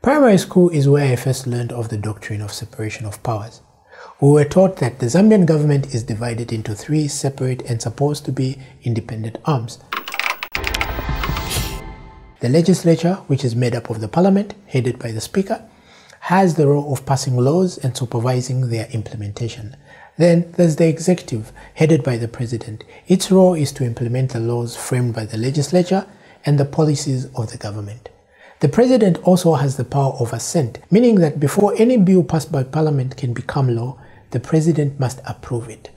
Primary school is where I first learned of the doctrine of separation of powers. We were taught that the Zambian government is divided into three separate and supposed to be independent arms. The legislature, which is made up of the parliament, headed by the speaker, has the role of passing laws and supervising their implementation. Then there's the executive, headed by the president. Its role is to implement the laws framed by the legislature and the policies of the government. The president also has the power of assent, meaning that before any bill passed by parliament can become law, the president must approve it.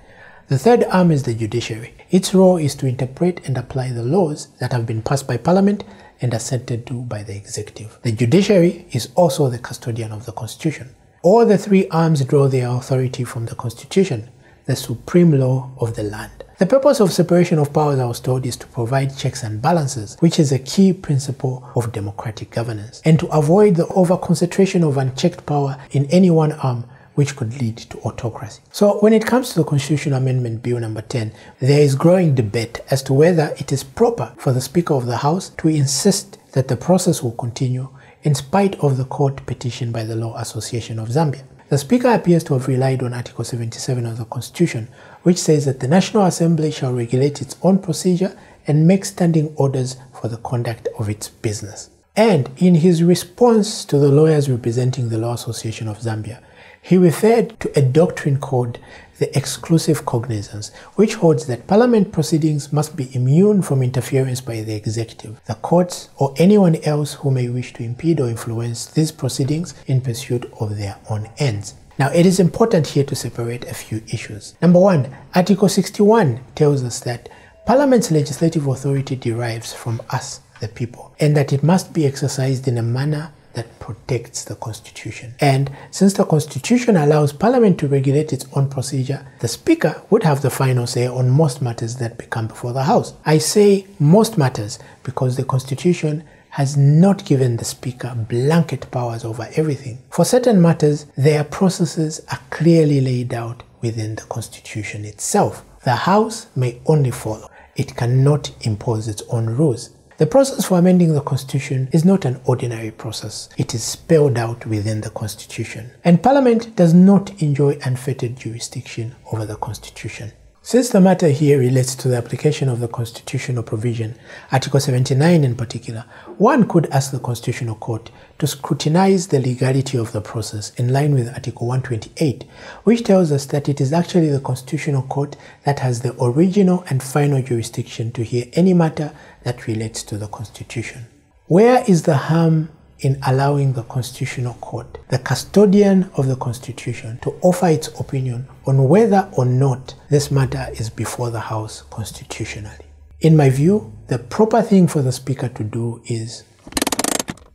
The third arm is the judiciary. Its role is to interpret and apply the laws that have been passed by parliament and assented to by the executive. The judiciary is also the custodian of the constitution. All the three arms draw their authority from the constitution, the supreme law of the land. The purpose of separation of powers, I was told, is to provide checks and balances, which is a key principle of democratic governance, and to avoid the over-concentration of unchecked power in any one arm which could lead to autocracy. So when it comes to the Constitutional Amendment Bill number 10, there is growing debate as to whether it is proper for the Speaker of the House to insist that the process will continue in spite of the court petition by the Law Association of Zambia. The Speaker appears to have relied on Article 77 of the Constitution, which says that the National Assembly shall regulate its own procedure and make standing orders for the conduct of its business. And in his response to the lawyers representing the Law Association of Zambia, he referred to a doctrine called the exclusive cognizance, which holds that parliament proceedings must be immune from interference by the executive, the courts, or anyone else who may wish to impede or influence these proceedings in pursuit of their own ends. Now, it is important here to separate a few issues. Number one, Article 61 tells us that Parliament's legislative authority derives from us, the people, and that it must be exercised in a manner that protects the Constitution. And since the Constitution allows Parliament to regulate its own procedure, the Speaker would have the final say on most matters that become before the House. I say most matters because the Constitution has not given the Speaker blanket powers over everything. For certain matters, their processes are clearly laid out within the Constitution itself. The House may only follow. It cannot impose its own rules. The process for amending the Constitution is not an ordinary process. It is spelled out within the Constitution. And Parliament does not enjoy unfettered jurisdiction over the Constitution. Since the matter here relates to the application of the constitutional provision, Article 79 in particular, one could ask the Constitutional Court to scrutinize the legality of the process in line with Article 128, which tells us that it is actually the Constitutional Court that has the original and final jurisdiction to hear any matter that relates to the Constitution. Where is the harm in allowing the Constitutional Court, the custodian of the Constitution, to offer its opinion on whether or not this matter is before the House constitutionally. In my view, the proper thing for the Speaker to do is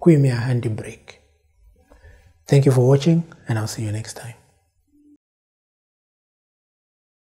give me a handy break. Thank you for watching, and I'll see you next time.